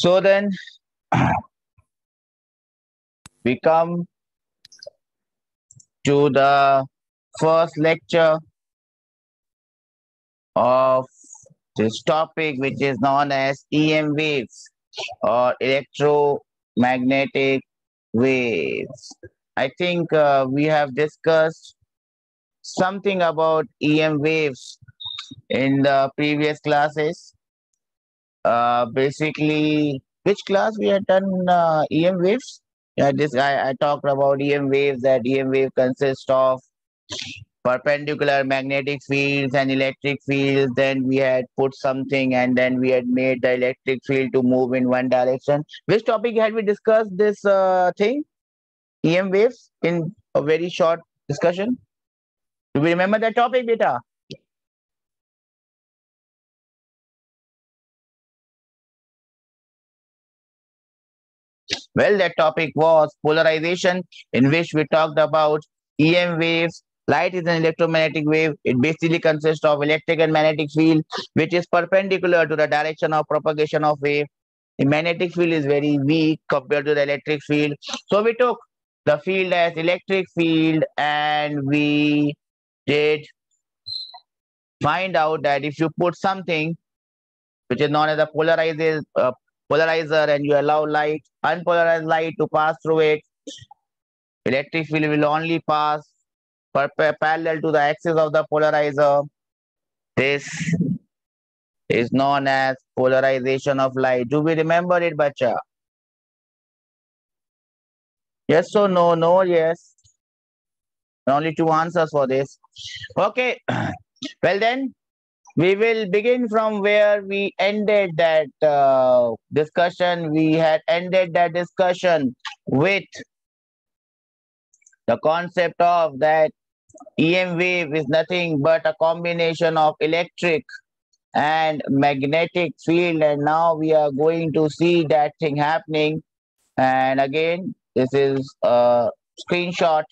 So then we come to the first lecture of this topic, which is known as EM waves or electromagnetic waves. I think uh, we have discussed something about EM waves in the previous classes. Uh, basically, which class we had done uh, EM waves? Yeah, this I, I talked about EM waves. That EM wave consists of perpendicular magnetic fields and electric fields. Then we had put something, and then we had made the electric field to move in one direction. Which topic had we discussed this uh, thing? EM waves in a very short discussion. Do we remember that topic, beta? Well, that topic was polarization, in which we talked about EM waves. Light is an electromagnetic wave. It basically consists of electric and magnetic field, which is perpendicular to the direction of propagation of wave. The magnetic field is very weak compared to the electric field. So we took the field as electric field and we did find out that if you put something which is known as a polarizer, uh, polarizer and you allow light, unpolarized light to pass through it, electric field will only pass parallel to the axis of the polarizer. This is known as polarization of light. Do we remember it, Bacha? Yes or no? No, yes. Only two answers for this. Okay. Well then, we will begin from where we ended that uh, discussion. We had ended that discussion with the concept of that EM wave is nothing but a combination of electric and magnetic field. And now we are going to see that thing happening. And again, this is a screenshot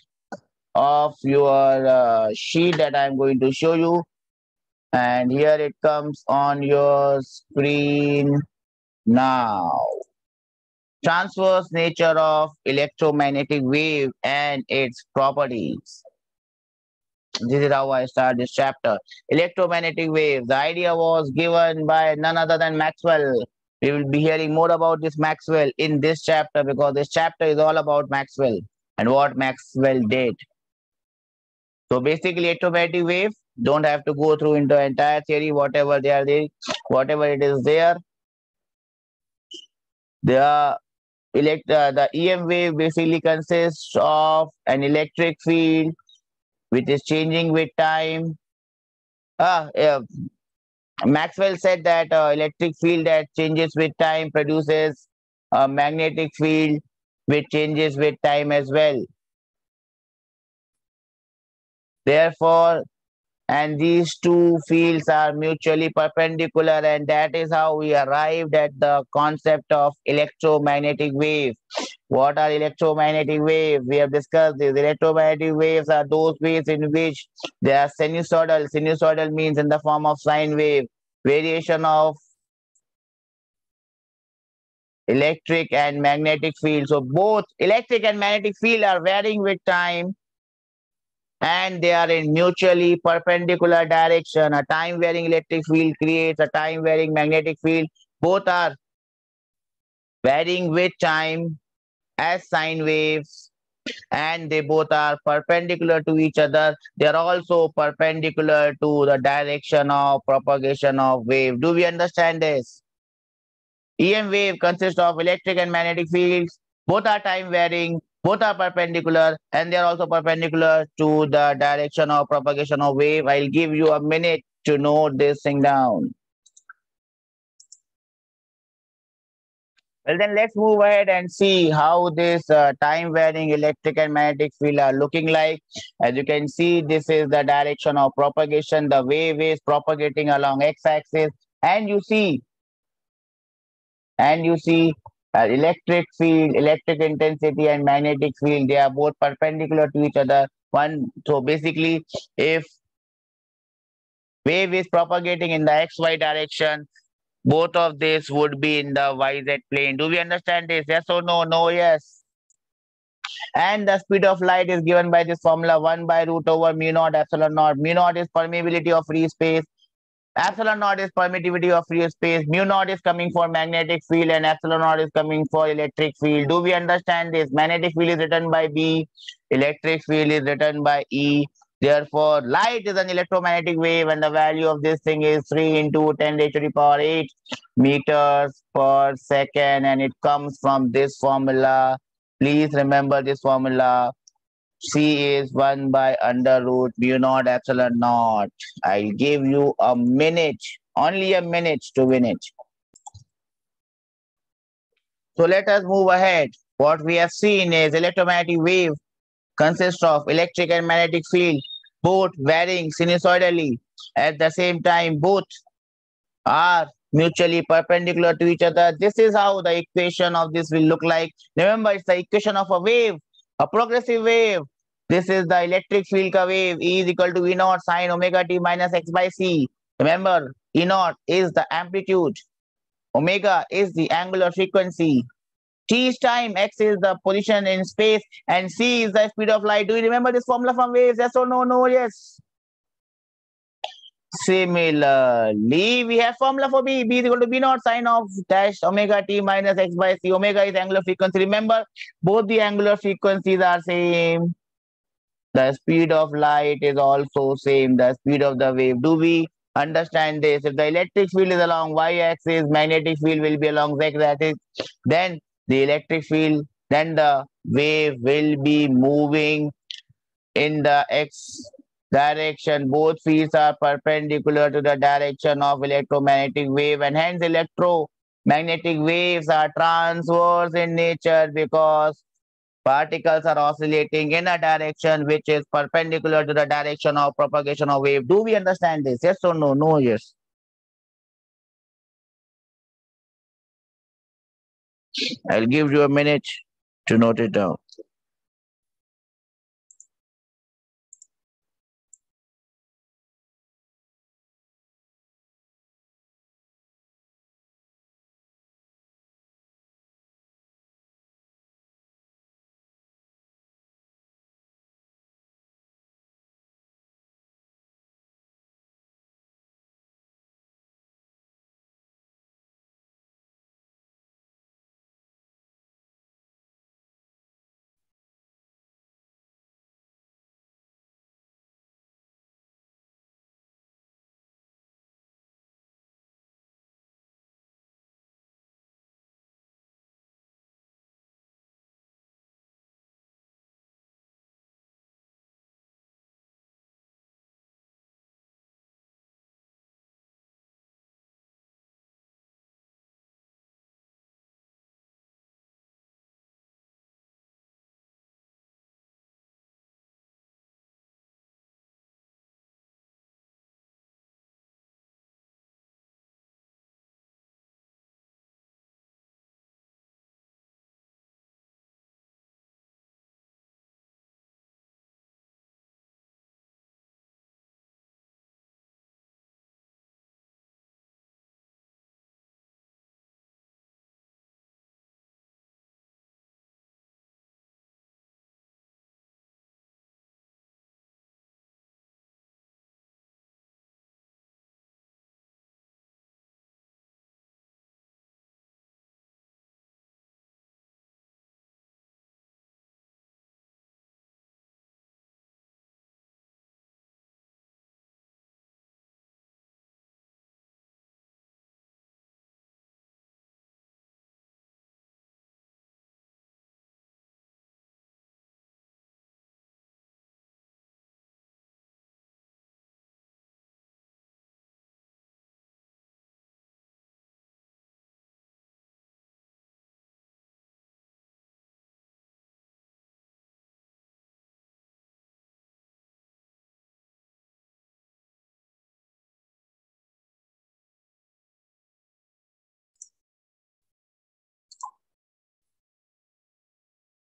of your uh, sheet that I'm going to show you. And here it comes on your screen now. Transverse nature of electromagnetic wave and its properties. This is how I start this chapter. Electromagnetic wave. The idea was given by none other than Maxwell. We will be hearing more about this Maxwell in this chapter because this chapter is all about Maxwell and what Maxwell did. So basically, electromagnetic wave don't have to go through into entire theory, whatever they are there, whatever it is there. The elect uh, the EM wave basically consists of an electric field which is changing with time. Ah, uh, Maxwell said that uh, electric field that changes with time produces a magnetic field which changes with time as well. Therefore, and these two fields are mutually perpendicular and that is how we arrived at the concept of electromagnetic wave. What are electromagnetic waves? We have discussed these. Electromagnetic waves are those waves in which they are sinusoidal. Sinusoidal means in the form of sine wave. Variation of electric and magnetic field. So both electric and magnetic field are varying with time and they are in mutually perpendicular direction. A time varying electric field creates a time varying magnetic field. Both are varying with time as sine waves and they both are perpendicular to each other. They are also perpendicular to the direction of propagation of wave. Do we understand this? EM wave consists of electric and magnetic fields. Both are time varying both are perpendicular and they are also perpendicular to the direction of propagation of wave. I'll give you a minute to note this thing down. Well, then let's move ahead and see how this uh, time varying electric and magnetic field are looking like. As you can see, this is the direction of propagation. The wave is propagating along x-axis and you see, and you see uh, electric field, electric intensity and magnetic field, they are both perpendicular to each other. One, so basically, if wave is propagating in the xy direction, both of this would be in the YZ plane. Do we understand this? Yes or no? No, yes. And the speed of light is given by this formula 1 by root over mu naught epsilon naught. Mu naught is permeability of free space. Epsilon naught is permittivity of free space. Mu naught is coming for magnetic field and epsilon naught is coming for electric field. Do we understand this? Magnetic field is written by B. Electric field is written by E. Therefore, light is an electromagnetic wave and the value of this thing is 3 into 10 raised to the power 8 meters per second and it comes from this formula. Please remember this formula. C is 1 by under root mu naught epsilon naught. I'll give you a minute, only a minute to win it. So let us move ahead. What we have seen is electromagnetic wave consists of electric and magnetic field, both varying sinusoidally. At the same time, both are mutually perpendicular to each other. This is how the equation of this will look like. Remember, it's the equation of a wave, a progressive wave. This is the electric field ka wave. E is equal to E naught sine omega t minus x by c. Remember, E naught is the amplitude. Omega is the angular frequency. T is time, x is the position in space, and c is the speed of light. Do you remember this formula from waves? Yes or no? No, yes. Similarly, we have formula for B. B is equal to B naught sine of dash omega t minus x by c. Omega is angular frequency. Remember, both the angular frequencies are same. The speed of light is also same. The speed of the wave. Do we understand this? If the electric field is along y-axis, magnetic field will be along z-axis. Then the electric field, then the wave will be moving in the x direction. Both fields are perpendicular to the direction of electromagnetic wave and hence electromagnetic waves are transverse in nature because particles are oscillating in a direction which is perpendicular to the direction of propagation of wave. Do we understand this? Yes or no? No, yes. I'll give you a minute to note it down.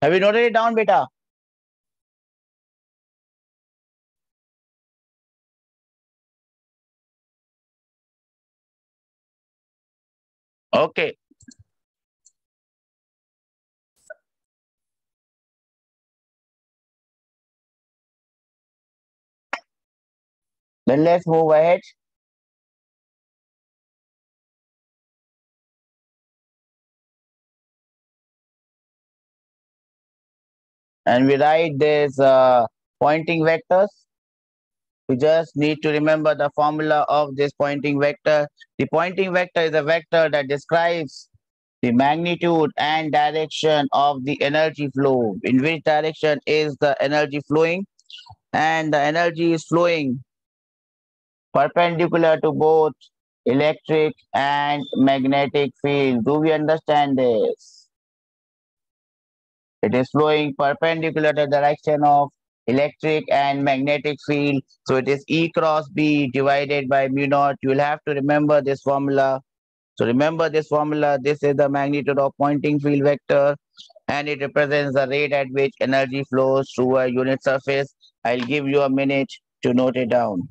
Have you noted it down, beta? Okay. Then let's move ahead. And we write this uh, Poynting vectors. We just need to remember the formula of this Poynting vector. The Poynting vector is a vector that describes the magnitude and direction of the energy flow. In which direction is the energy flowing? And the energy is flowing perpendicular to both electric and magnetic field. Do we understand this? It is flowing perpendicular to the direction of electric and magnetic field. So it is E cross B divided by mu naught. You will have to remember this formula. So remember this formula. This is the magnitude of Poynting field vector and it represents the rate at which energy flows through a unit surface. I'll give you a minute to note it down.